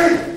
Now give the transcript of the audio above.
faith.